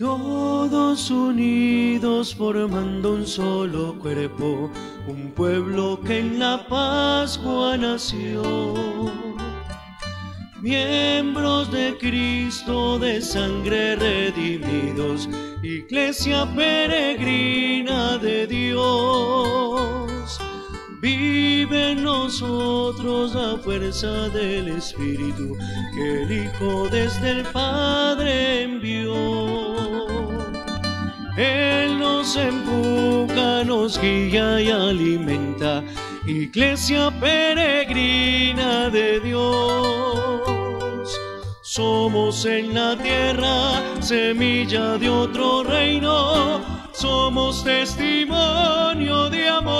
Todos unidos formando un solo cuerpo, un pueblo que en la Pascua nació. Miembros de Cristo de sangre redimidos, iglesia peregrina de Dios. Vive en nosotros la fuerza del Espíritu que el Hijo desde el Padre envió. Él nos empuja, nos guía y alimenta, iglesia peregrina de Dios. Somos en la tierra semilla de otro reino, somos testimonio de amor.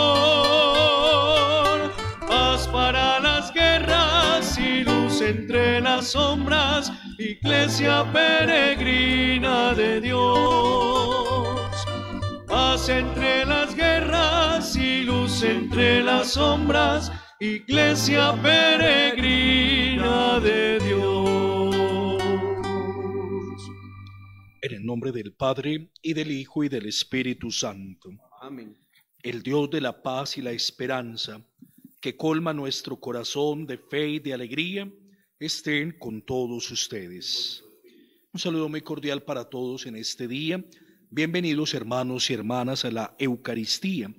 Paz para las guerras y luz entre las sombras, iglesia peregrina de Dios. Entre las guerras y luz entre las sombras, iglesia peregrina de Dios. En el nombre del Padre, y del Hijo, y del Espíritu Santo. Amén. El Dios de la paz y la esperanza, que colma nuestro corazón de fe y de alegría, estén con todos ustedes. Un saludo muy cordial para todos en este día. Bienvenidos hermanos y hermanas a la Eucaristía.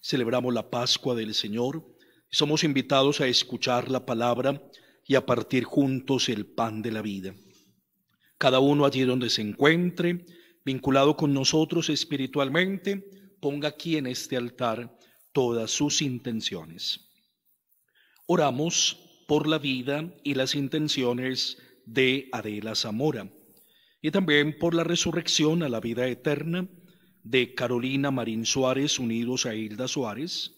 Celebramos la Pascua del Señor. Somos invitados a escuchar la palabra y a partir juntos el pan de la vida. Cada uno allí donde se encuentre, vinculado con nosotros espiritualmente, ponga aquí en este altar todas sus intenciones. Oramos por la vida y las intenciones de Adela Zamora y también por la resurrección a la vida eterna de Carolina Marín Suárez unidos a Hilda Suárez,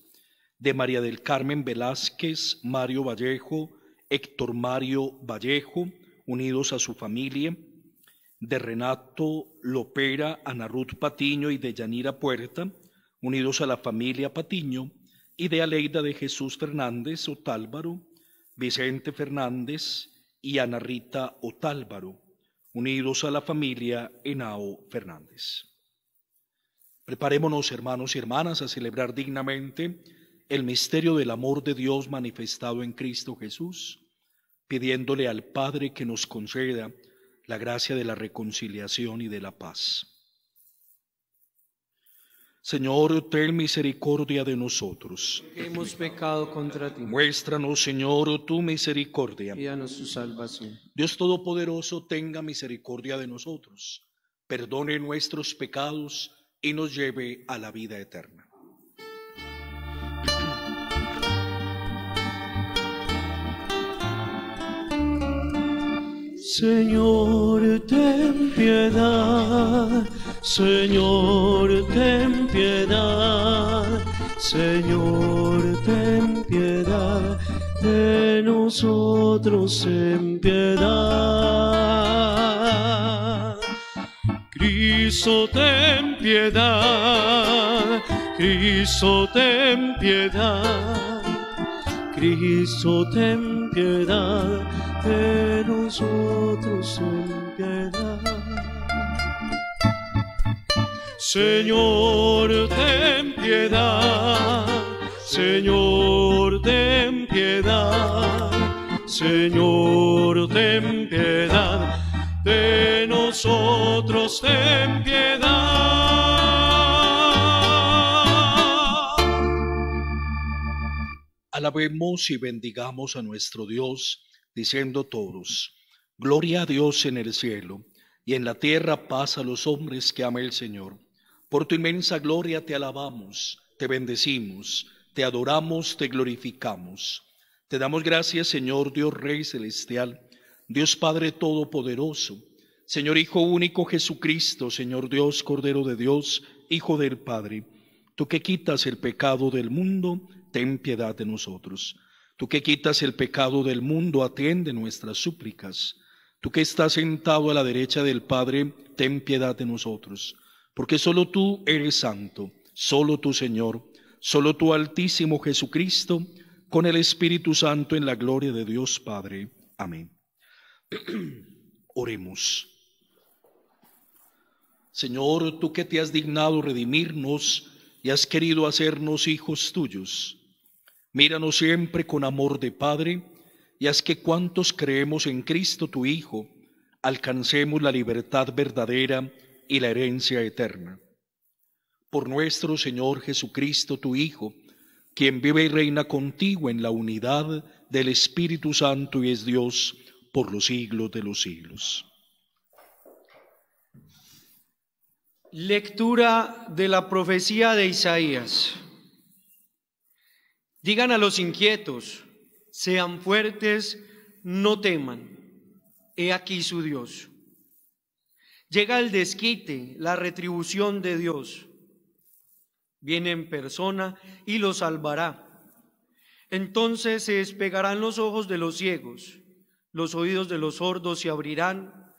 de María del Carmen Velázquez, Mario Vallejo, Héctor Mario Vallejo, unidos a su familia, de Renato Lopera, Ana Ruth Patiño y de Yanira Puerta, unidos a la familia Patiño, y de Aleida de Jesús Fernández Otálvaro, Vicente Fernández y Ana Rita Otálvaro, unidos a la familia Henao Fernández. Preparémonos, hermanos y hermanas, a celebrar dignamente el misterio del amor de Dios manifestado en Cristo Jesús, pidiéndole al Padre que nos conceda la gracia de la reconciliación y de la paz. Señor, ten misericordia de nosotros. Hemos pecado contra ti. Muéstranos, Señor, tu misericordia. Y danos su salvación. Dios Todopoderoso, tenga misericordia de nosotros, perdone nuestros pecados y nos lleve a la vida eterna. Señor, ten piedad. Señor, ten piedad. Señor, ten piedad. De nosotros ten piedad. Cristo, ten piedad. Cristo, ten piedad. Cristo, ten piedad de nosotros ten piedad. Señor, ten piedad. Señor, ten piedad. Señor, ten piedad. De nosotros ten piedad. Alabemos y bendigamos a nuestro Dios, diciendo todos, Gloria a Dios en el cielo, y en la tierra paz a los hombres que ama el Señor. Por tu inmensa gloria te alabamos, te bendecimos, te adoramos, te glorificamos. Te damos gracias, Señor Dios Rey Celestial, Dios Padre Todopoderoso, Señor Hijo único Jesucristo, Señor Dios Cordero de Dios, Hijo del Padre, tú que quitas el pecado del mundo, ten piedad de nosotros. Tú que quitas el pecado del mundo, atiende nuestras súplicas. Tú que estás sentado a la derecha del Padre, ten piedad de nosotros. Porque solo tú eres santo, solo tú Señor, solo tú Altísimo Jesucristo, con el Espíritu Santo en la gloria de Dios Padre. Amén. Oremos. Señor, tú que te has dignado redimirnos y has querido hacernos hijos tuyos, míranos siempre con amor de Padre y haz que cuantos creemos en Cristo tu Hijo, alcancemos la libertad verdadera y la herencia eterna. Por nuestro Señor Jesucristo, tu Hijo, quien vive y reina contigo en la unidad del Espíritu Santo y es Dios por los siglos de los siglos. Lectura de la profecía de Isaías. Digan a los inquietos, sean fuertes, no teman. He aquí su Dios. Llega el desquite, la retribución de Dios. Viene en persona y lo salvará. Entonces se despegarán los ojos de los ciegos, los oídos de los sordos se abrirán.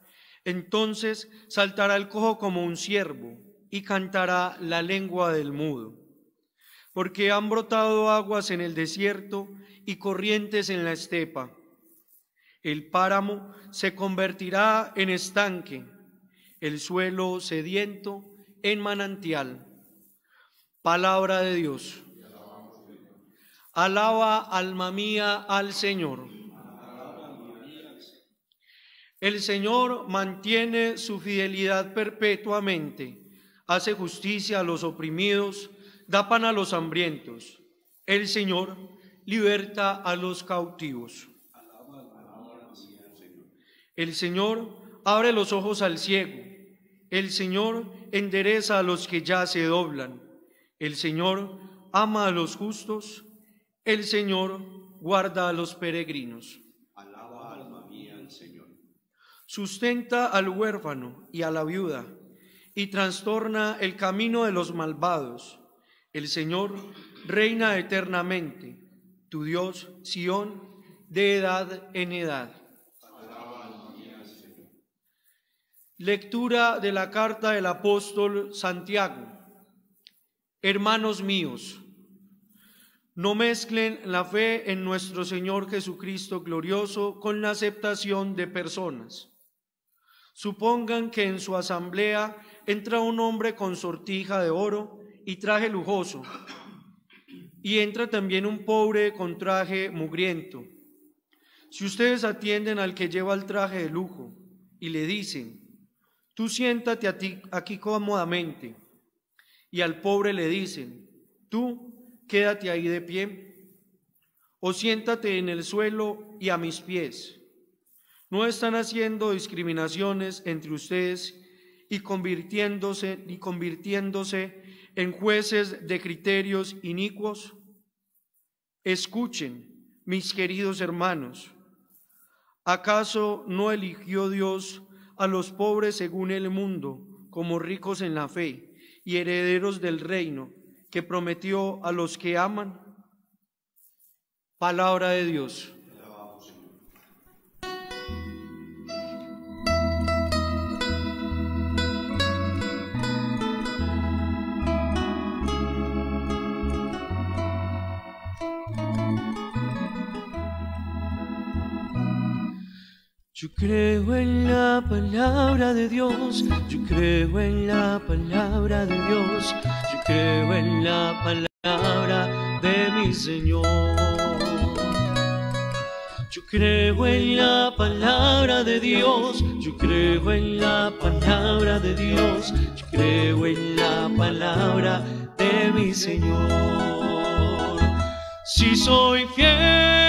Entonces saltará el cojo como un ciervo y cantará la lengua del mudo. Porque han brotado aguas en el desierto y corrientes en la estepa. El páramo se convertirá en estanque, el suelo sediento en manantial. Palabra de Dios. Alaba alma mía al Señor. El Señor mantiene su fidelidad perpetuamente, hace justicia a los oprimidos, da pan a los hambrientos. El Señor liberta a los cautivos. El Señor abre los ojos al ciego. El Señor endereza a los que ya se doblan. El Señor ama a los justos. El Señor guarda a los peregrinos. Alaba alma mía al Señor. Sustenta al huérfano y a la viuda y trastorna el camino de los malvados. El Señor reina eternamente tu Dios, Sión, de edad en edad. Lectura de la carta del apóstol Santiago. Hermanos míos, no mezclen la fe en nuestro Señor Jesucristo glorioso con la aceptación de personas. Supongan que en su asamblea entra un hombre con sortija de oro y traje lujoso y entra también un pobre con traje mugriento. Si ustedes atienden al que lleva el traje de lujo y le dicen, tú siéntate aquí cómodamente, y al pobre le dicen, tú quédate ahí de pie, o siéntate en el suelo y a mis pies. No están haciendo discriminaciones entre ustedes y convirtiéndose y convirtiéndose en jueces de criterios inicuos? Escuchen, mis queridos hermanos, ¿acaso no eligió Dios a los pobres según el mundo como ricos en la fe y herederos del reino que prometió a los que aman? Palabra de Dios. Yo creo en la palabra de Dios, yo creo en la palabra de Dios, yo creo en la palabra de mi Señor. Yo creo en la palabra de Dios, yo creo en la palabra de Dios, yo creo en la palabra de mi Señor. Si soy fiel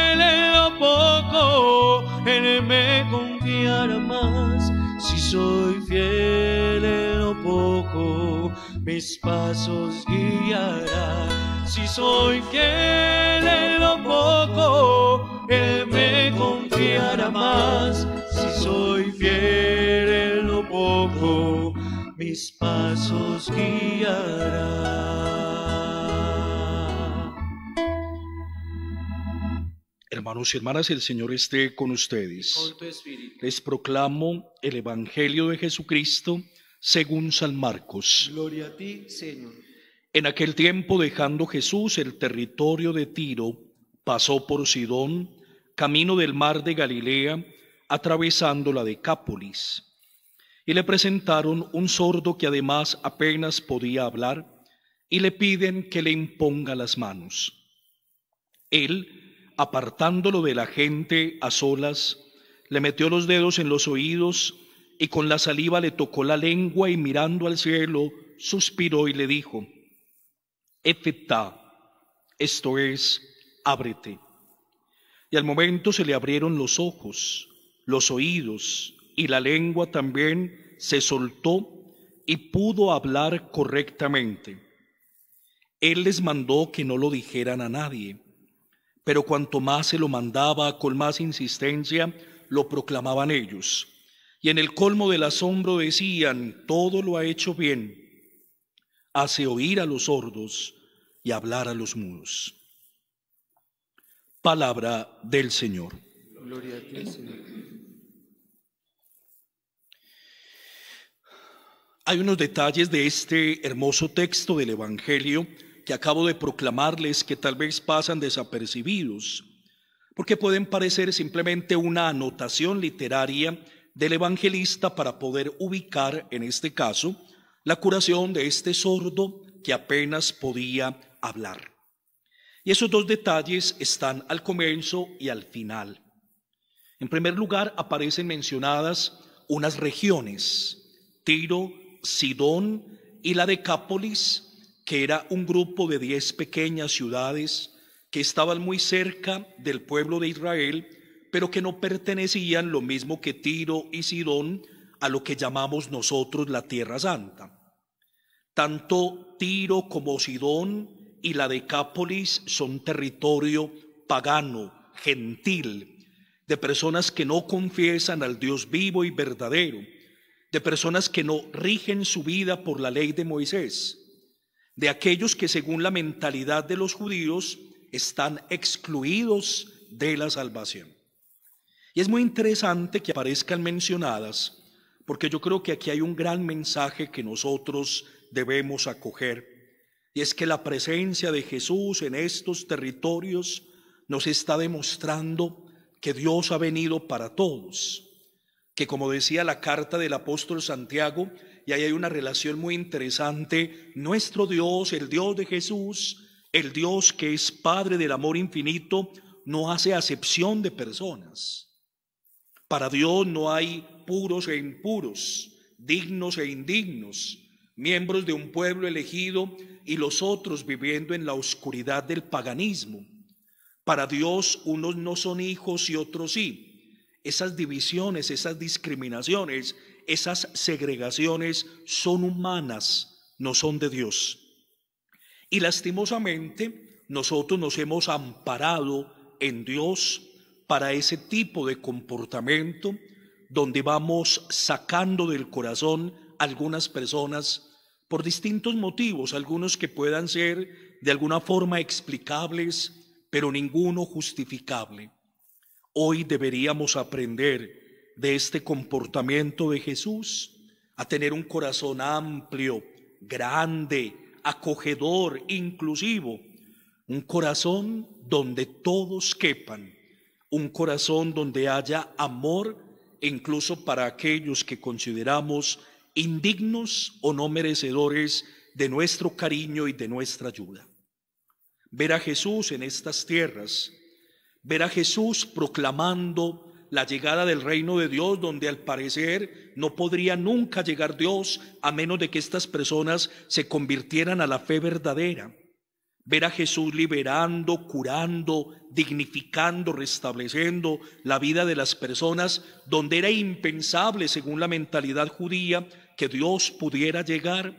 soy fiel en lo poco, mis pasos guiará. Si soy fiel en lo poco, Él me confiará más. Si soy fiel en lo poco, mis pasos guiará. Hermanos y hermanas, el Señor esté con ustedes. Con tu espíritu. Les proclamo el Evangelio de Jesucristo según San Marcos. Gloria a ti, Señor. En aquel tiempo, dejando Jesús el territorio de Tiro, pasó por Sidón, camino del mar de Galilea, atravesando la Decápolis. y le presentaron un sordo que además apenas podía hablar y le piden que le imponga las manos. Él, apartándolo de la gente a solas, le metió los dedos en los oídos y con la saliva le tocó la lengua y mirando al cielo, suspiró y le dijo, Efetá, esto es, ábrete. Y al momento se le abrieron los ojos, los oídos y la lengua también se soltó y pudo hablar correctamente. Él les mandó que no lo dijeran a nadie, pero cuanto más se lo mandaba con más insistencia, lo proclamaban ellos. Y en el colmo del asombro decían, todo lo ha hecho bien, hace oír a los sordos y hablar a los mudos. Palabra del Señor. Gloria a ti, Señor. Hay unos detalles de este hermoso texto del Evangelio acabo de proclamarles que tal vez pasan desapercibidos, porque pueden parecer simplemente una anotación literaria del evangelista para poder ubicar, en este caso, la curación de este sordo que apenas podía hablar. Y esos dos detalles están al comienzo y al final. En primer lugar, aparecen mencionadas unas regiones, Tiro, Sidón y la Decápolis, que era un grupo de diez pequeñas ciudades que estaban muy cerca del pueblo de Israel, pero que no pertenecían lo mismo que Tiro y Sidón a lo que llamamos nosotros la Tierra Santa. Tanto Tiro como Sidón y la Decápolis son territorio pagano, gentil, de personas que no confiesan al Dios vivo y verdadero, de personas que no rigen su vida por la ley de Moisés, de aquellos que según la mentalidad de los judíos están excluidos de la salvación. Y es muy interesante que aparezcan mencionadas, porque yo creo que aquí hay un gran mensaje que nosotros debemos acoger, y es que la presencia de Jesús en estos territorios nos está demostrando que Dios ha venido para todos, que como decía la carta del apóstol Santiago, y ahí hay una relación muy interesante, nuestro Dios, el Dios de Jesús, el Dios que es Padre del amor infinito, no hace acepción de personas. Para Dios no hay puros e impuros, dignos e indignos, miembros de un pueblo elegido y los otros viviendo en la oscuridad del paganismo. Para Dios unos no son hijos y otros sí esas divisiones, esas discriminaciones, esas segregaciones son humanas, no son de Dios. Y lastimosamente nosotros nos hemos amparado en Dios para ese tipo de comportamiento donde vamos sacando del corazón algunas personas por distintos motivos, algunos que puedan ser de alguna forma explicables, pero ninguno justificable. Hoy deberíamos aprender de este comportamiento de Jesús a tener un corazón amplio, grande, acogedor, inclusivo, un corazón donde todos quepan, un corazón donde haya amor incluso para aquellos que consideramos indignos o no merecedores de nuestro cariño y de nuestra ayuda. Ver a Jesús en estas tierras ver a Jesús proclamando la llegada del reino de Dios, donde al parecer no podría nunca llegar Dios a menos de que estas personas se convirtieran a la fe verdadera. Ver a Jesús liberando, curando, dignificando, restableciendo la vida de las personas, donde era impensable, según la mentalidad judía, que Dios pudiera llegar,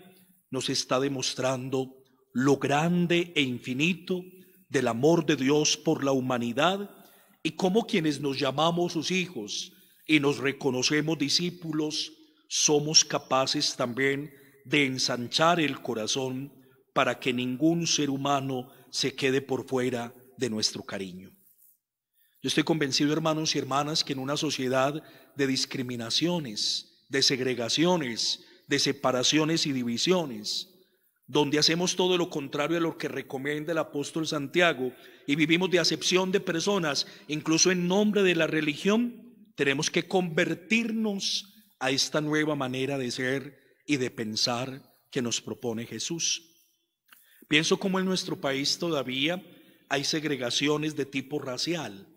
nos está demostrando lo grande e infinito del amor de Dios por la humanidad y cómo quienes nos llamamos sus hijos y nos reconocemos discípulos, somos capaces también de ensanchar el corazón para que ningún ser humano se quede por fuera de nuestro cariño. Yo estoy convencido, hermanos y hermanas, que en una sociedad de discriminaciones, de segregaciones, de separaciones y divisiones, donde hacemos todo lo contrario a lo que recomienda el apóstol Santiago y vivimos de acepción de personas, incluso en nombre de la religión, tenemos que convertirnos a esta nueva manera de ser y de pensar que nos propone Jesús. Pienso como en nuestro país todavía hay segregaciones de tipo racial,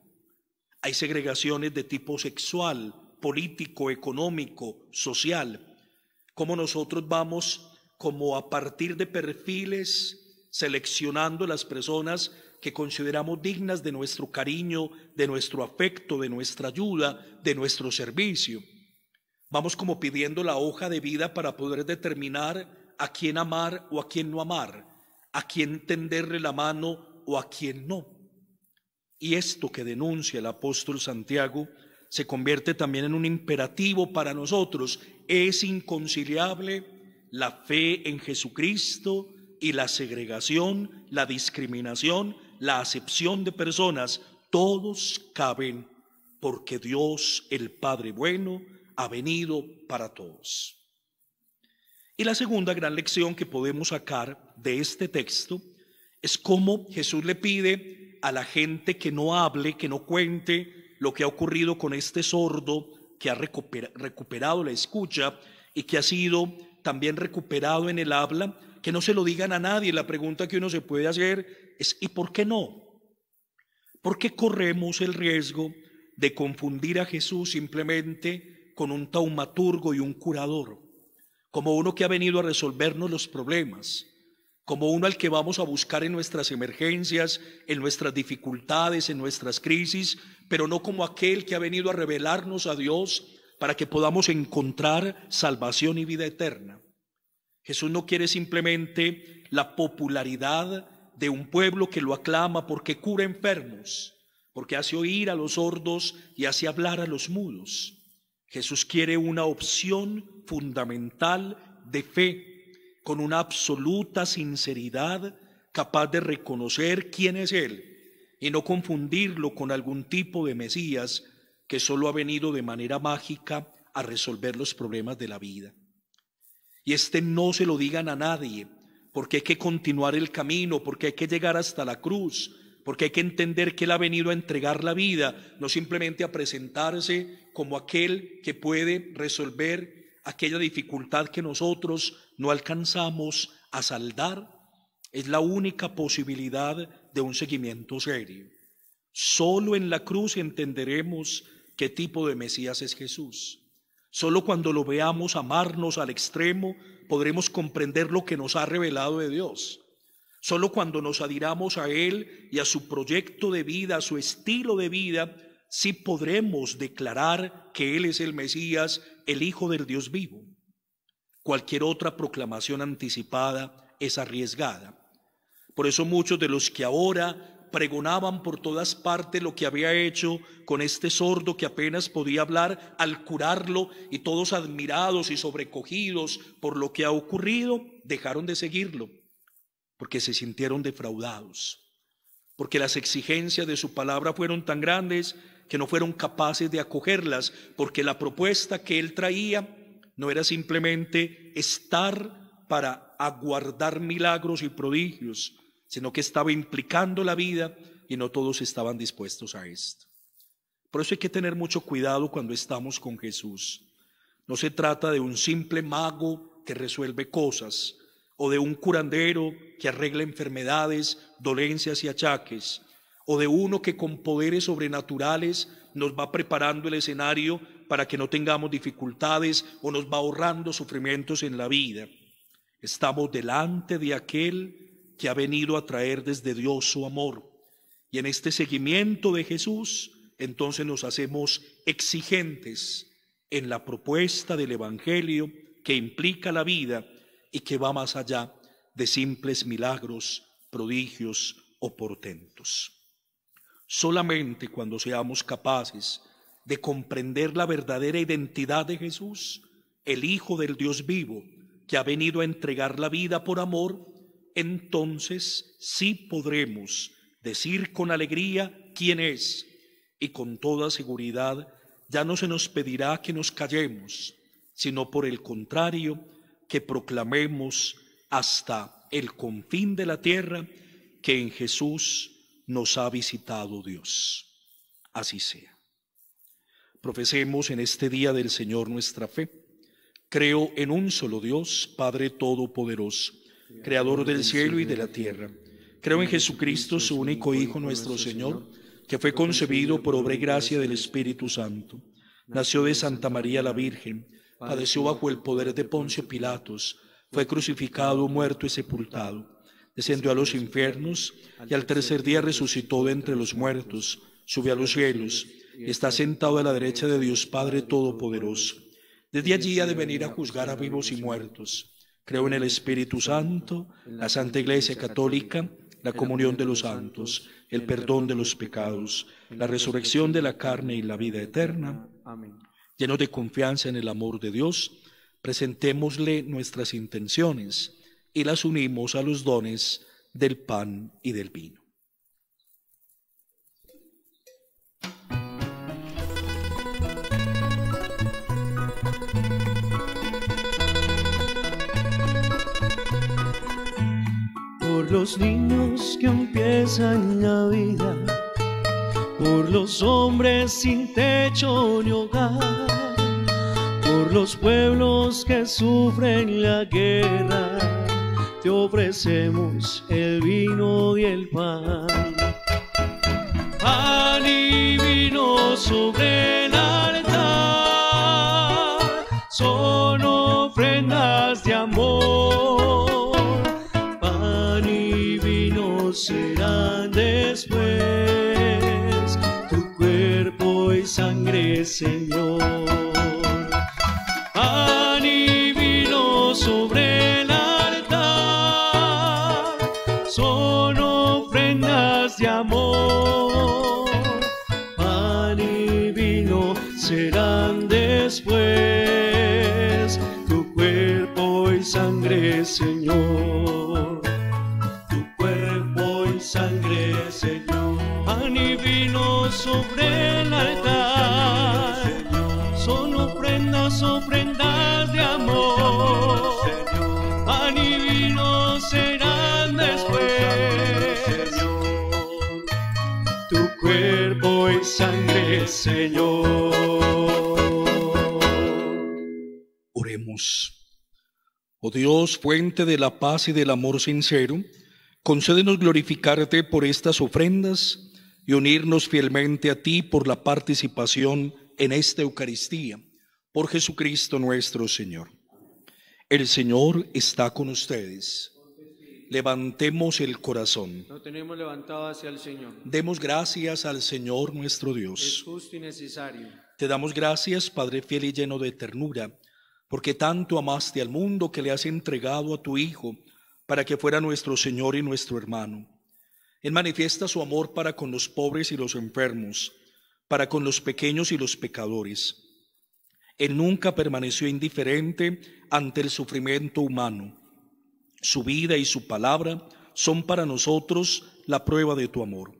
hay segregaciones de tipo sexual, político, económico, social, como nosotros vamos como a partir de perfiles seleccionando las personas que consideramos dignas de nuestro cariño, de nuestro afecto, de nuestra ayuda, de nuestro servicio. Vamos como pidiendo la hoja de vida para poder determinar a quién amar o a quién no amar, a quién tenderle la mano o a quién no. Y esto que denuncia el apóstol Santiago se convierte también en un imperativo para nosotros. Es inconciliable la fe en Jesucristo y la segregación, la discriminación, la acepción de personas, todos caben porque Dios, el Padre bueno, ha venido para todos. Y la segunda gran lección que podemos sacar de este texto es cómo Jesús le pide a la gente que no hable, que no cuente lo que ha ocurrido con este sordo que ha recuperado la escucha y que ha sido también recuperado en el habla, que no se lo digan a nadie. La pregunta que uno se puede hacer es, ¿y por qué no? ¿Por qué corremos el riesgo de confundir a Jesús simplemente con un taumaturgo y un curador? Como uno que ha venido a resolvernos los problemas, como uno al que vamos a buscar en nuestras emergencias, en nuestras dificultades, en nuestras crisis, pero no como aquel que ha venido a revelarnos a Dios para que podamos encontrar salvación y vida eterna. Jesús no quiere simplemente la popularidad de un pueblo que lo aclama porque cura enfermos, porque hace oír a los sordos y hace hablar a los mudos. Jesús quiere una opción fundamental de fe, con una absoluta sinceridad, capaz de reconocer quién es Él y no confundirlo con algún tipo de Mesías que solo ha venido de manera mágica a resolver los problemas de la vida. Y este no se lo digan a nadie, porque hay que continuar el camino, porque hay que llegar hasta la cruz, porque hay que entender que Él ha venido a entregar la vida, no simplemente a presentarse como aquel que puede resolver aquella dificultad que nosotros no alcanzamos a saldar. Es la única posibilidad de un seguimiento serio. Solo en la cruz entenderemos qué tipo de Mesías es Jesús. Solo cuando lo veamos amarnos al extremo podremos comprender lo que nos ha revelado de Dios. Solo cuando nos adhiramos a Él y a su proyecto de vida, a su estilo de vida, sí podremos declarar que Él es el Mesías, el Hijo del Dios vivo. Cualquier otra proclamación anticipada es arriesgada. Por eso muchos de los que ahora pregonaban por todas partes lo que había hecho con este sordo que apenas podía hablar al curarlo y todos admirados y sobrecogidos por lo que ha ocurrido, dejaron de seguirlo porque se sintieron defraudados, porque las exigencias de su palabra fueron tan grandes que no fueron capaces de acogerlas, porque la propuesta que él traía no era simplemente estar para aguardar milagros y prodigios, sino que estaba implicando la vida y no todos estaban dispuestos a esto. Por eso hay que tener mucho cuidado cuando estamos con Jesús. No se trata de un simple mago que resuelve cosas o de un curandero que arregla enfermedades, dolencias y achaques, o de uno que con poderes sobrenaturales nos va preparando el escenario para que no tengamos dificultades o nos va ahorrando sufrimientos en la vida. Estamos delante de aquel que ha venido a traer desde Dios su amor. Y en este seguimiento de Jesús, entonces nos hacemos exigentes en la propuesta del Evangelio que implica la vida y que va más allá de simples milagros, prodigios o portentos. Solamente cuando seamos capaces de comprender la verdadera identidad de Jesús, el Hijo del Dios vivo, que ha venido a entregar la vida por amor, entonces sí podremos decir con alegría quién es y con toda seguridad ya no se nos pedirá que nos callemos, sino por el contrario, que proclamemos hasta el confín de la tierra que en Jesús nos ha visitado Dios. Así sea. Profesemos en este día del Señor nuestra fe. Creo en un solo Dios, Padre Todopoderoso, Creador del cielo y de la tierra. Creo en Jesucristo, su único Hijo, nuestro Señor, que fue concebido por obra y gracia del Espíritu Santo. Nació de Santa María la Virgen, padeció bajo el poder de Poncio Pilatos, fue crucificado, muerto y sepultado. Descendió a los infiernos y al tercer día resucitó de entre los muertos, subió a los cielos está sentado a la derecha de Dios Padre Todopoderoso. Desde allí ha de venir a juzgar a vivos y muertos. Creo en el Espíritu Santo, la Santa Iglesia Católica, la comunión de los santos, el perdón de los pecados, la resurrección de la carne y la vida eterna. Amén. Llenos de confianza en el amor de Dios, presentémosle nuestras intenciones y las unimos a los dones del pan y del vino. Por los niños que empiezan la vida, por los hombres sin techo ni hogar, por los pueblos que sufren la guerra, te ofrecemos el vino y el pan. Pan y vino sobre Señor. Oremos. Oh Dios, fuente de la paz y del amor sincero, concédenos glorificarte por estas ofrendas y unirnos fielmente a ti por la participación en esta Eucaristía, por Jesucristo nuestro Señor. El Señor está con ustedes. Levantemos el corazón. Lo tenemos levantado hacia el Señor. Demos gracias al Señor nuestro Es Dios. justo y necesario. Te damos gracias, Padre fiel y lleno de ternura, porque tanto amaste al mundo que le has entregado a tu Hijo para que fuera nuestro Señor y nuestro hermano. Él manifiesta su amor para con los pobres y los enfermos, para con los pequeños y los pecadores. Él nunca permaneció indiferente ante el sufrimiento humano. Su vida y su palabra son para nosotros la prueba de tu amor.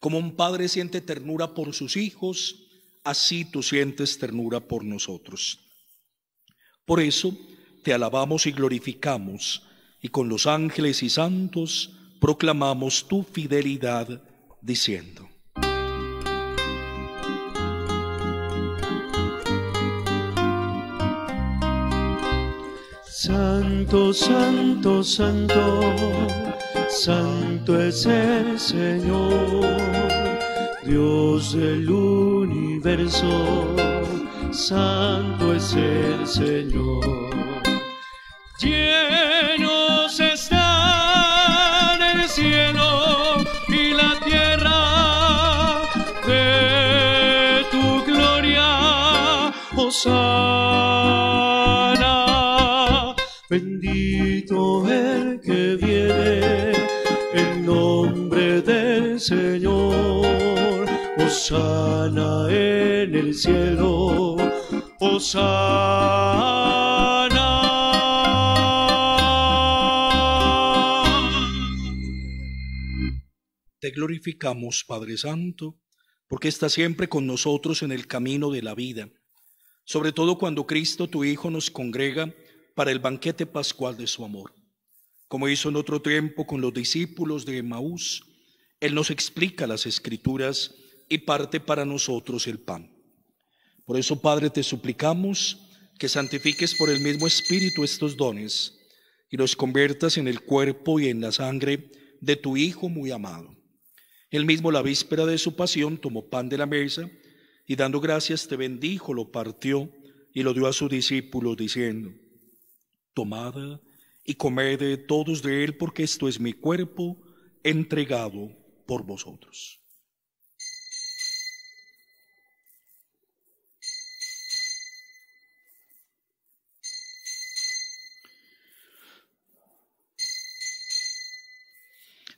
Como un padre siente ternura por sus hijos, así tú sientes ternura por nosotros. Por eso te alabamos y glorificamos, y con los ángeles y santos proclamamos tu fidelidad, diciendo. Santo, santo, santo, santo es el Señor, Dios del universo, santo es el Señor. Osana en el cielo. Osana. Te glorificamos, Padre Santo, porque estás siempre con nosotros en el camino de la vida, sobre todo cuando Cristo, tu Hijo, nos congrega para el banquete pascual de su amor. Como hizo en otro tiempo con los discípulos de Emaús, Él nos explica las escrituras y parte para nosotros el pan. Por eso, Padre, te suplicamos que santifiques por el mismo Espíritu estos dones y los conviertas en el cuerpo y en la sangre de tu Hijo muy amado. Él mismo la víspera de su pasión tomó pan de la mesa y dando gracias te bendijo, lo partió y lo dio a sus discípulos diciendo, tomad y comed todos de él porque esto es mi cuerpo entregado por vosotros.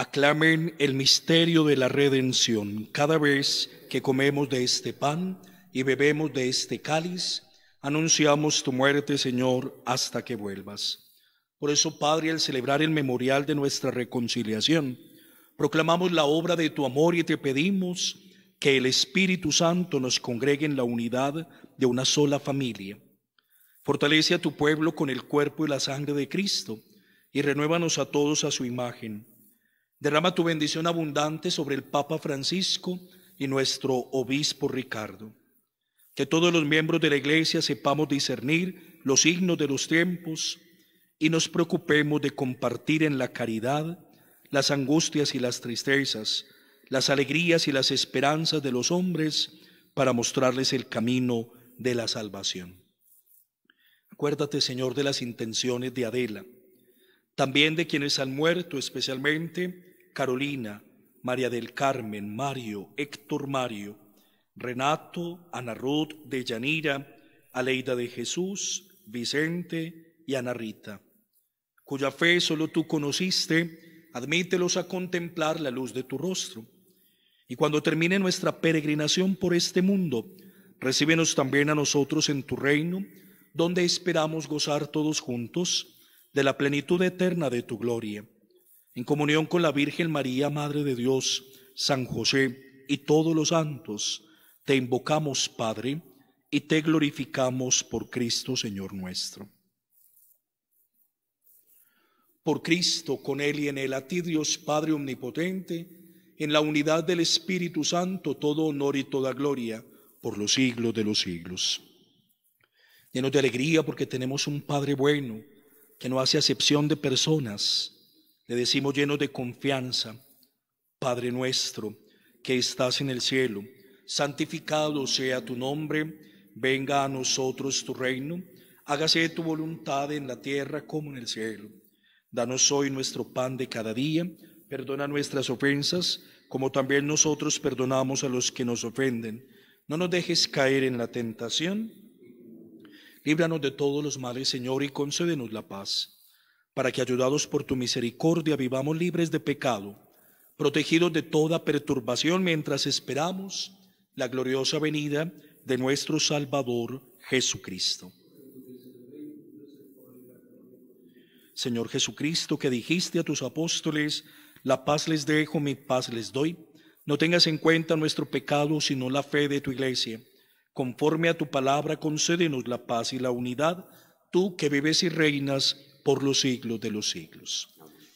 Aclamen el misterio de la redención cada vez que comemos de este pan y bebemos de este cáliz. Anunciamos tu muerte, Señor, hasta que vuelvas. Por eso, Padre, al celebrar el memorial de nuestra reconciliación, proclamamos la obra de tu amor y te pedimos que el Espíritu Santo nos congregue en la unidad de una sola familia. Fortalece a tu pueblo con el cuerpo y la sangre de Cristo y renuévanos a todos a su imagen Derrama tu bendición abundante sobre el Papa Francisco y nuestro obispo Ricardo. Que todos los miembros de la Iglesia sepamos discernir los signos de los tiempos y nos preocupemos de compartir en la caridad las angustias y las tristezas, las alegrías y las esperanzas de los hombres para mostrarles el camino de la salvación. Acuérdate, Señor, de las intenciones de Adela, también de quienes han muerto, especialmente Carolina, María del Carmen, Mario, Héctor Mario, Renato, Ana Ruth de Yanira, Aleida de Jesús, Vicente y Ana Rita, cuya fe solo tú conociste, admítelos a contemplar la luz de tu rostro. Y cuando termine nuestra peregrinación por este mundo, recíbenos también a nosotros en tu reino, donde esperamos gozar todos juntos de la plenitud eterna de tu gloria en comunión con la Virgen María, Madre de Dios, San José y todos los santos, te invocamos, Padre, y te glorificamos por Cristo, Señor nuestro. Por Cristo, con Él y en Él, a ti Dios Padre Omnipotente, en la unidad del Espíritu Santo, todo honor y toda gloria por los siglos de los siglos. Llenos de alegría porque tenemos un Padre bueno, que no hace acepción de personas, le decimos llenos de confianza, Padre nuestro, que estás en el cielo, santificado sea tu nombre, venga a nosotros tu reino, hágase tu voluntad en la tierra como en el cielo. Danos hoy nuestro pan de cada día, perdona nuestras ofensas, como también nosotros perdonamos a los que nos ofenden. No nos dejes caer en la tentación. Líbranos de todos los males, Señor, y concédenos la paz para que ayudados por tu misericordia vivamos libres de pecado, protegidos de toda perturbación mientras esperamos la gloriosa venida de nuestro Salvador Jesucristo. Señor Jesucristo, que dijiste a tus apóstoles, la paz les dejo, mi paz les doy, no tengas en cuenta nuestro pecado, sino la fe de tu iglesia. Conforme a tu palabra, concédenos la paz y la unidad, tú que vives y reinas por los siglos de los siglos.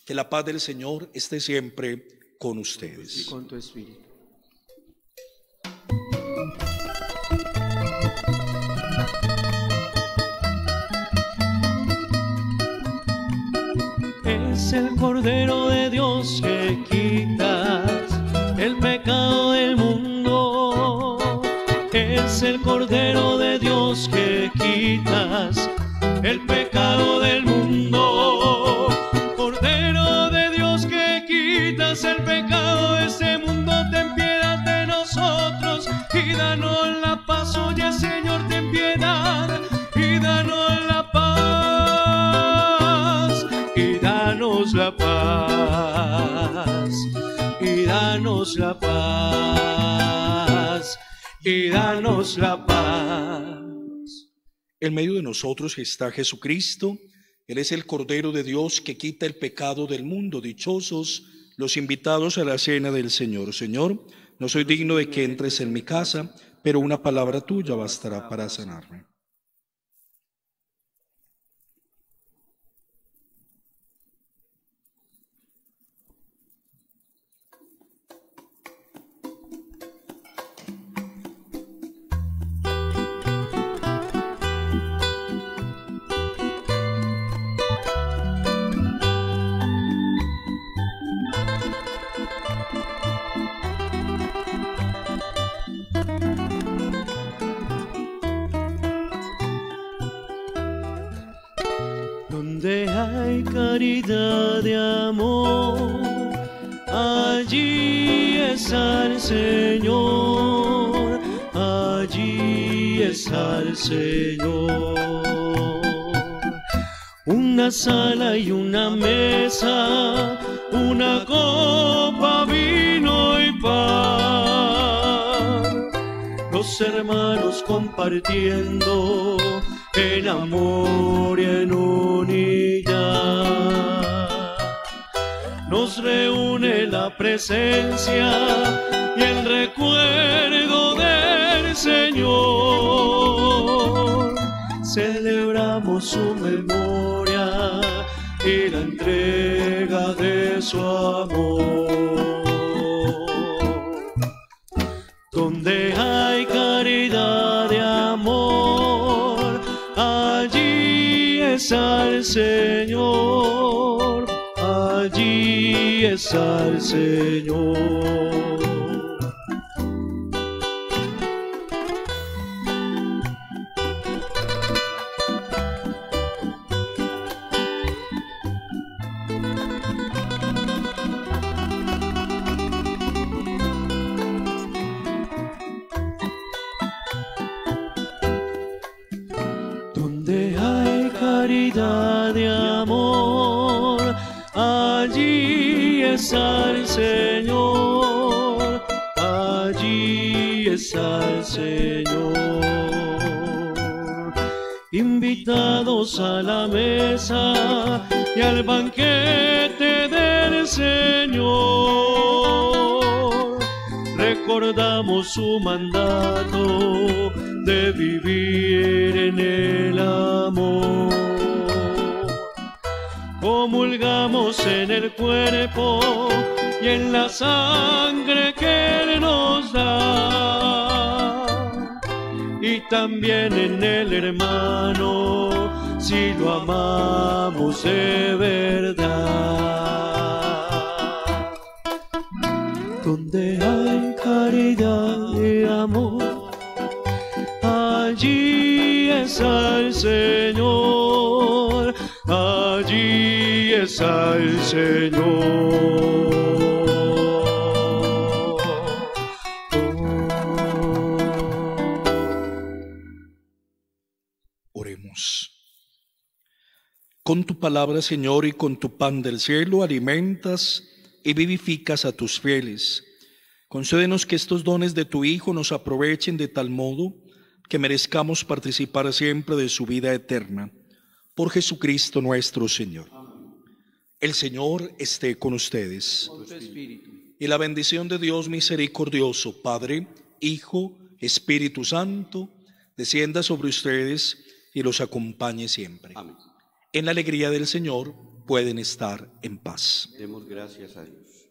Que la paz del Señor esté siempre con ustedes. Y con tu espíritu. Es el Cordero de Dios que quitas danos la paz. En medio de nosotros está Jesucristo, Él es el Cordero de Dios que quita el pecado del mundo. Dichosos los invitados a la cena del Señor. Señor, no soy digno de que entres en mi casa, pero una palabra tuya bastará para sanarme. Caridad de amor, allí está el Señor, allí está el Señor. Una sala y una mesa, una copa, vino y pan. Los hermanos compartiendo en amor y en unidad. Reúne la presencia y el recuerdo del Señor. Celebramos su memoria y la entrega de su amor. Donde hay caridad de amor, allí está el Señor, está el Señor. Al banquete del Señor, recordamos su mandato de vivir en el amor. Comulgamos en el cuerpo y en la sangre que Él nos da. Y también en el hermano, si lo amamos de verdad. Donde hay caridad y amor, allí está el Señor, allí está el Señor. Palabra, Señor, y con tu pan del cielo alimentas y vivificas a tus fieles. Concédenos que estos dones de tu Hijo nos aprovechen de tal modo que merezcamos participar siempre de su vida eterna. Por Jesucristo nuestro Señor. El Señor esté con ustedes. Con tu espíritu. Y la bendición de Dios misericordioso, Padre, Hijo, Espíritu Santo, descienda sobre ustedes y los acompañe siempre. Amén. En la alegría del Señor pueden estar en paz. Demos gracias a Dios.